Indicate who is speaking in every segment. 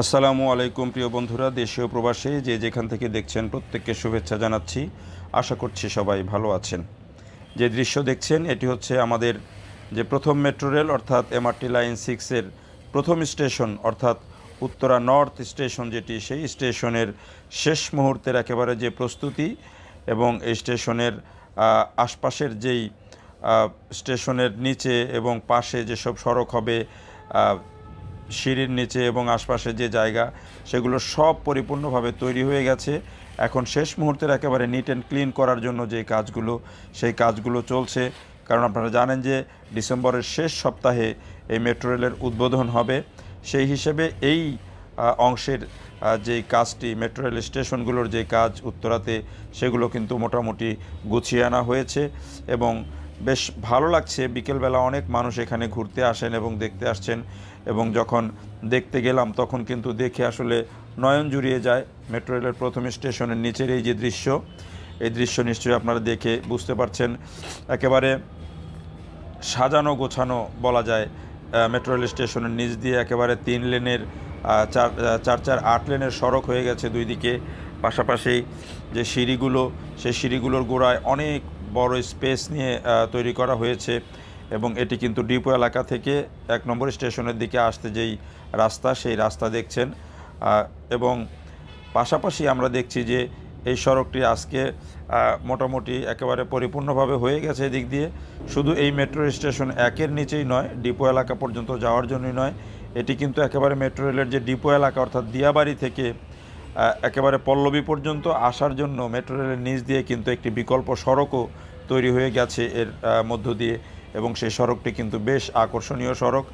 Speaker 1: আসসালামু আলাইকুম, প্রিয় বন্ধুরা, দেশীয় প্রবাসে যে যেখান থেকে দেখছেন, প্রত্যেককে শুভেচ্ছা জানাচ্ছি। আশা করছি সবাই ভালো আছেন। যে দৃশ্য দেখছেন, এটি হচ্ছে আমাদের যে প্রথম মেট্রো রেল, অর্থাৎ এমআরটি লাইন সিক্সের প্রথম স্টেশন, অর্থাৎ উত্তরা নর্থ স্টেশন যেটি, সেই স্টেশনের শেষ মুহূর্তের একেবারে যে প্রস্তুতি এবং এই স্টেশনের আশপাশের যেই স্টেশনের নিচে এবং পাশে যেসব সড়ক হবে সিঁড়ির নিচে এবং আশপাশে যে জায়গা, সেগুলো সব পরিপূর্ণভাবে তৈরি হয়ে গেছে। এখন শেষ মুহূর্তের একেবারে নিট অ্যান্ড ক্লিন করার জন্য যে কাজগুলো, সেই কাজগুলো চলছে। কারণ আপনারা জানেন যে ডিসেম্বরের শেষ সপ্তাহে এই মেট্রো রেলের উদ্বোধন হবে। সেই হিসেবে এই অংশের যে কাজটি মেট্রো রেল স্টেশনগুলোর যে কাজ উত্তরাতে, সেগুলো কিন্তু মোটামুটি গুছিয়ে আনা হয়েছে এবং বেশ ভালো লাগছে। বিকেলবেলা অনেক মানুষ এখানে ঘুরতে আসেন এবং দেখতে আসছেন এবং যখন দেখতে গেলাম তখন কিন্তু দেখে আসলে নয়ন জুড়িয়ে যায়। মেট্রো রেলের প্রথম স্টেশনের নিচের এই যে দৃশ্য, এই দৃশ্য নিশ্চয়ই আপনারা দেখে বুঝতে পারছেন। একেবারে সাজানো গোছানো বলা যায় মেট্রো রেল স্টেশনের নিচ দিয়ে একেবারে তিন লেনের চার চার চার, আট লেনের সড়ক হয়ে গেছে দুই দিকে। পাশাপাশি যে সিঁড়িগুলো, সেই সিঁড়িগুলোর গোড়ায় অনেক বড় স্পেস নিয়ে তৈরি করা হয়েছে এবং এটি কিন্তু ডিপো এলাকা থেকে এক নম্বর স্টেশনের দিকে আসতে যেই রাস্তা, সেই রাস্তা দেখছেন। এবং পাশাপাশি আমরা দেখছি যে এই সড়কটি আজকে মোটামুটি একেবারে পরিপূর্ণভাবে হয়ে গেছে এদিক দিয়ে। শুধু এই মেট্রো স্টেশন একের নিচেই নয়, ডিপো এলাকা পর্যন্ত যাওয়ার জন্যই নয়। এটি কিন্তু একেবারে মেট্রো রেলের যে ডিপো এলাকা, অর্থাৎ দিয়াবাড়ি থেকে একেবারে পল্লবী পর্যন্ত আসার জন্য মেট্রো রেলের নিচ দিয়ে কিন্তু একটি বিকল্প সড়কও তৈরি হয়ে গেছে এর মধ্য দিয়ে। এবং সেই সড়কটি কিন্তু বেশ আকর্ষণীয় সড়ক।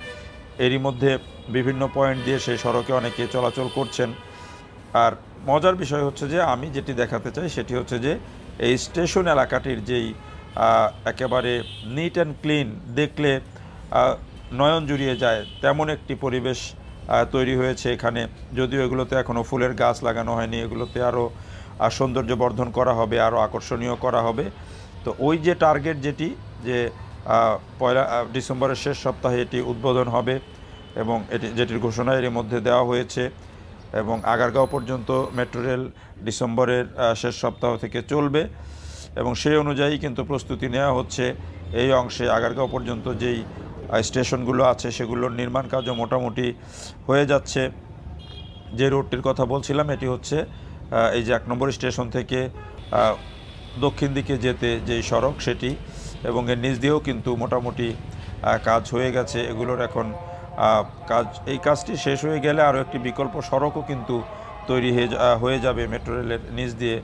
Speaker 1: এরই মধ্যে বিভিন্ন পয়েন্ট দিয়ে সেই সড়কে অনেকে চলাচল করছেন। আর মজার বিষয় হচ্ছে যে, আমি যেটি দেখাতে চাই সেটি হচ্ছে যে, এই স্টেশন এলাকাটির যেই একেবারে নিট অ্যান্ড ক্লিন দেখলে নয়ন জুড়িয়ে যায়, তেমন একটি পরিবেশ তৈরি হয়েছে এখানে। যদিও এগুলোতে এখনও ফুলের গাছ লাগানো হয়নি, এগুলোতে আরও সৌন্দর্য বর্ধন করা হবে আরও আকর্ষণীয় করা হবে। তো ওই যে টার্গেট যেটি, যে পয়লা ডিসেম্বরের শেষ সপ্তাহে এটি উদ্বোধন হবে এবং এটি, যেটির ঘোষণা এর মধ্যে দেওয়া হয়েছে এবং আগারগাঁও পর্যন্ত মেট্রো রেল ডিসেম্বরের শেষ সপ্তাহ থেকে চলবে এবং সেই অনুযায়ী কিন্তু প্রস্তুতি নেওয়া হচ্ছে। এই অংশে আগারগাঁও পর্যন্ত যেই স্টেশনগুলো আছে, সেগুলোর নির্মাণ কাজও মোটামুটি হয়ে যাচ্ছে। যে রোডটির কথা বলছিলাম, এটি হচ্ছে এই যে এক নম্বর স্টেশন থেকে দক্ষিণ দিকে যেতে যেই সড়ক সেটি, এবং এর নিচ দিয়েও কিন্তু মোটামুটি কাজ হয়ে গেছে। এগুলোর এখন কাজ, এই কাজটি শেষ হয়ে গেলে আরও একটি বিকল্প সড়কও কিন্তু তৈরি হয়ে যাবে মেট্রো রেলের নিচ দিয়ে।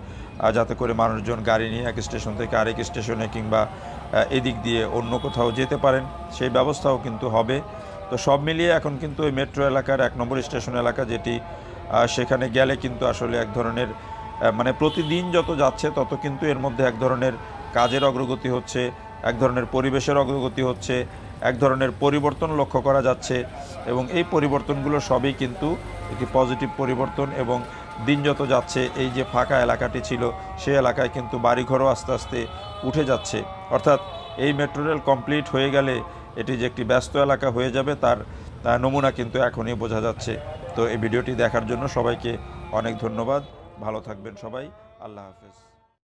Speaker 1: যাতে করে মানুষজন গাড়ি নিয়ে এক স্টেশন থেকে আরেক স্টেশনে কিংবা এদিক দিয়ে অন্য কোথাও যেতে পারেন, সেই ব্যবস্থাও কিন্তু হবে। তো সব মিলিয়ে এখন কিন্তু ওই মেট্রো এলাকার এক নম্বর স্টেশন এলাকা যেটি সেখানে গেলে কিন্তু আসলে এক ধরনের মানে প্রতিদিন যত যাচ্ছে তত কিন্তু এর মধ্যে এক ধরনের কাজের অগ্রগতি হচ্ছে, এক ধরনের পরিবেশের অগ্রগতি হচ্ছে, এক ধরনের পরিবর্তন লক্ষ্য করা যাচ্ছে এবং এই পরিবর্তনগুলো সবই কিন্তু একটি পজিটিভ পরিবর্তন এবং দিন যত যাচ্ছে, এই যে ফাঁকা এলাকাটি ছিল, সে এলাকায় কিন্তু বাড়িঘরও আস্তে আস্তে উঠে যাচ্ছে। অর্থাৎ এই মেট্রো রেল কমপ্লিট হয়ে গেলে এটি যে একটি ব্যস্ত এলাকা হয়ে যাবে তার নমুনা কিন্তু এখনই বোঝা যাচ্ছে। তো এই ভিডিওটি দেখার জন্য সবাইকে অনেক ধন্যবাদ। ভালো থাকবেন সবাই। আল্লাহ হাফেজ।